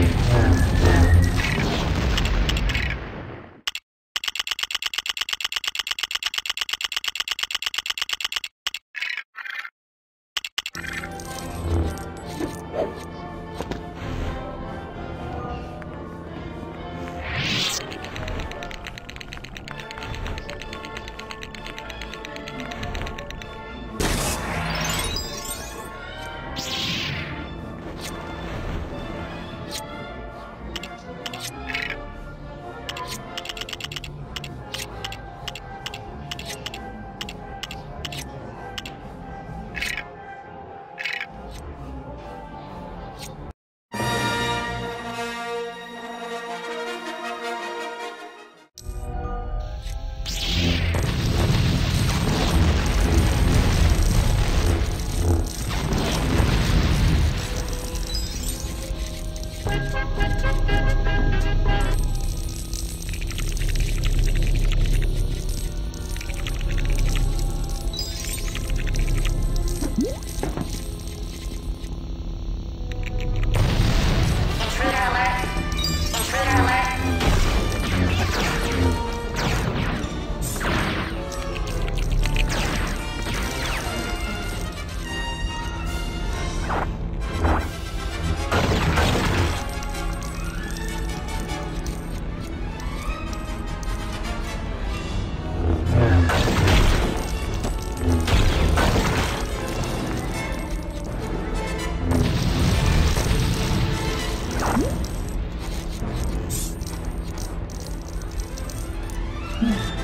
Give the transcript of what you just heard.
Yeah. Yeah.